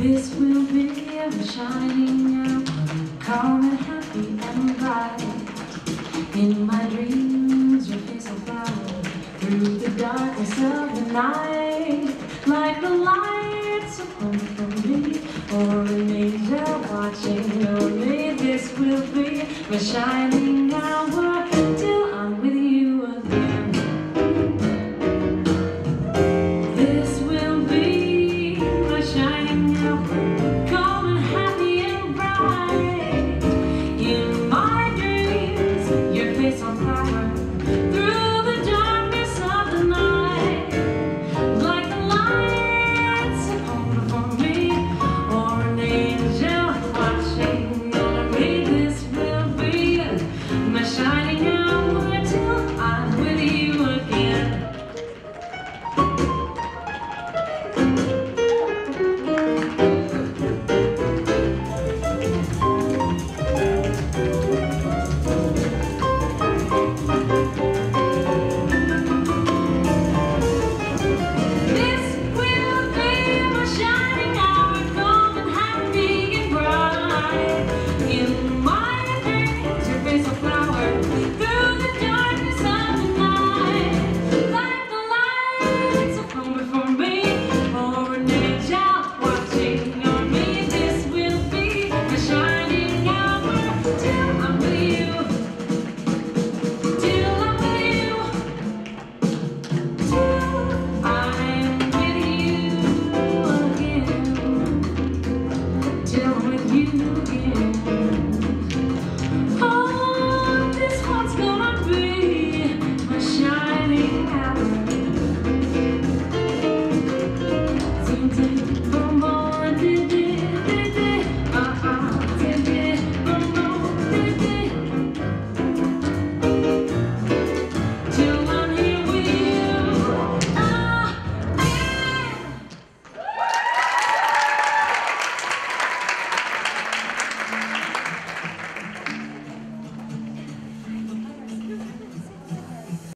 This will be a shining hour, calm and happy and bright. In my dreams, your face will follow through the darkness of the night, like the lights upon the me or an angel watching over me. This will be a shining hour. remember. begin.